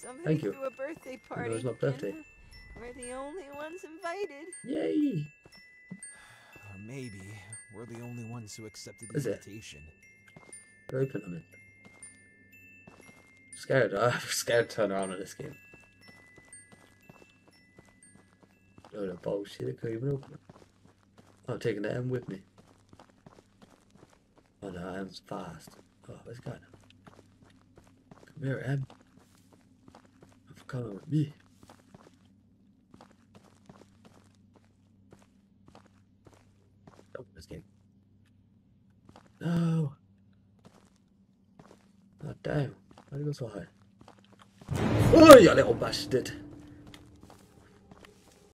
Somebody Thank you. threw a birthday party. It was my birthday. uh, We're the only ones invited. Yay! Or maybe we're the only ones who accepted the Is it? invitation. Open them it. Scared. I'm scared to turn around in this game. Load of bullshit. I can't even open it. I'm taking the M with me. Oh no, M's fast. Oh, where's it going? Come here, M. With me. Open this game. No. Oh damn. Why'd it go so high? Oh, you little bastard.